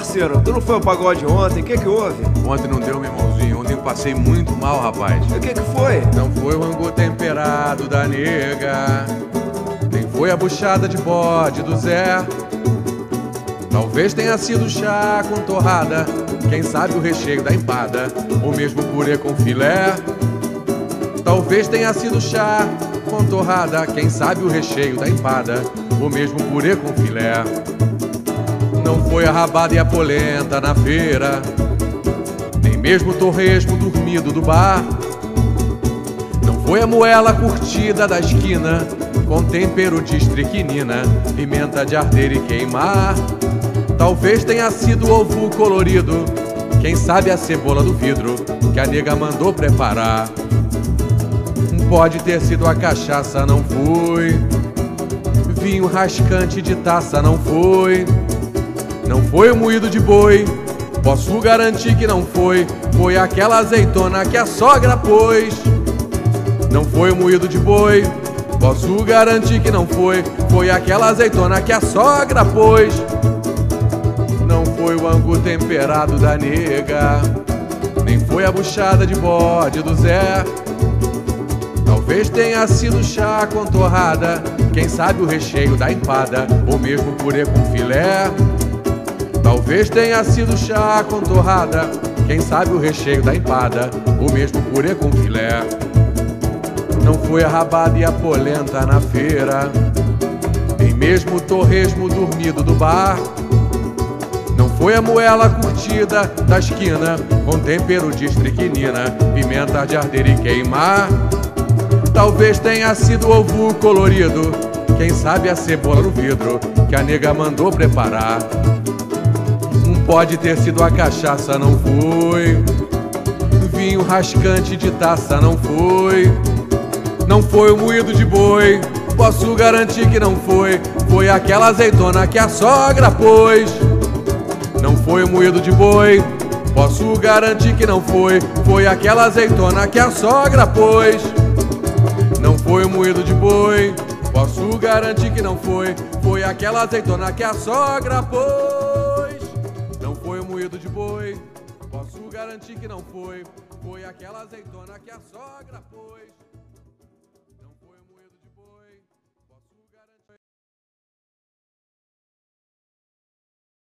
parceiro, tu não foi ao pagode ontem? O que que houve? Ontem não deu, meu irmãozinho. Ontem eu passei muito mal, rapaz. O que que foi? Não foi o angu temperado da nega, nem foi a buchada de bode do Zé. Talvez tenha sido chá com torrada, quem sabe o recheio da empada, ou mesmo purê com filé. Talvez tenha sido chá com torrada, quem sabe o recheio da empada, ou mesmo purê com filé. Não foi a rabada e a polenta na feira, nem mesmo o torresmo dormido do bar. Não foi a moela curtida da esquina, com tempero de estricnina, pimenta de arder e queimar. Talvez tenha sido o ovo colorido, quem sabe a cebola do vidro que a nega mandou preparar. Pode ter sido a cachaça, não foi. Vinho rascante de taça, não foi. Não foi o moído de boi, posso garantir que não foi. Foi aquela azeitona que a sogra pôs. Não foi o moído de boi, posso garantir que não foi. Foi aquela azeitona que a sogra pôs. Não foi o angu temperado da nega, nem foi a buchada de bode do Zé. Talvez tenha sido chá com torrada, quem sabe o recheio da empada, ou mesmo purê com filé. Talvez tenha sido chá com torrada, quem sabe o recheio da empada, ou mesmo purê com filé. Não foi a rabada e a polenta na feira, nem mesmo o torresmo dormido do bar. Não foi a moela curtida da esquina, com tempero de estricnina, pimenta de arder e queimar. Talvez tenha sido o ovo colorido, quem sabe a cebola no vidro que a nega mandou preparar. Pode ter sido a cachaça, não foi. Vinho rascante de taça, não foi. Não foi o moído de boi, posso garantir que não foi. Foi aquela azeitona que a sogra pôs. Não foi o moído de boi, posso garantir que não foi. Foi aquela azeitona que a sogra pôs. Não foi o moído de boi, posso garantir que não foi. Foi aquela azeitona que a sogra pôs moído de boi. Posso garantir que não foi. Foi aquela azeitona que a sogra pôs.